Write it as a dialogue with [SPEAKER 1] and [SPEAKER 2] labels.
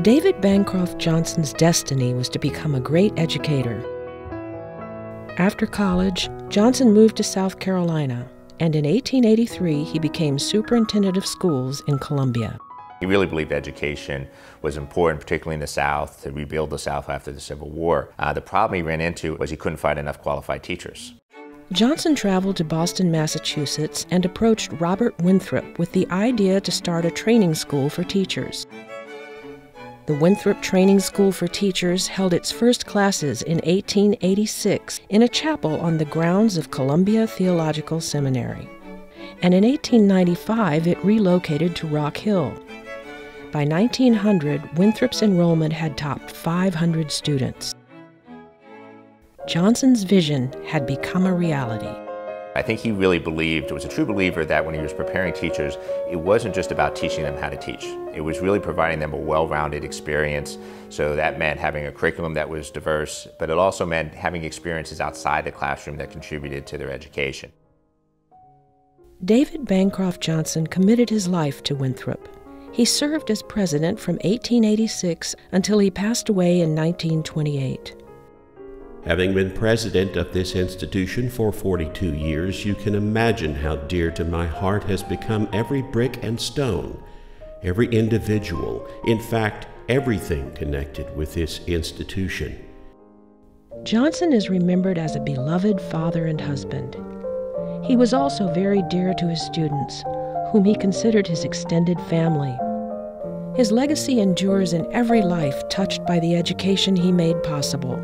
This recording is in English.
[SPEAKER 1] David Bancroft Johnson's destiny was to become a great educator. After college, Johnson moved to South Carolina, and in 1883 he became superintendent of schools in Columbia.
[SPEAKER 2] He really believed education was important, particularly in the South, to rebuild the South after the Civil War. Uh, the problem he ran into was he couldn't find enough qualified teachers.
[SPEAKER 1] Johnson traveled to Boston, Massachusetts, and approached Robert Winthrop with the idea to start a training school for teachers. The Winthrop Training School for Teachers held its first classes in 1886 in a chapel on the grounds of Columbia Theological Seminary. And in 1895, it relocated to Rock Hill. By 1900, Winthrop's enrollment had topped 500 students. Johnson's vision had become a reality.
[SPEAKER 2] I think he really believed, was a true believer that when he was preparing teachers, it wasn't just about teaching them how to teach. It was really providing them a well-rounded experience. So that meant having a curriculum that was diverse, but it also meant having experiences outside the classroom that contributed to their education.
[SPEAKER 1] David Bancroft Johnson committed his life to Winthrop. He served as president from 1886 until he passed away in 1928.
[SPEAKER 3] Having been president of this institution for 42 years, you can imagine how dear to my heart has become every brick and stone, every individual, in fact, everything connected with this institution.
[SPEAKER 1] Johnson is remembered as a beloved father and husband. He was also very dear to his students, whom he considered his extended family. His legacy endures in every life touched by the education he made possible.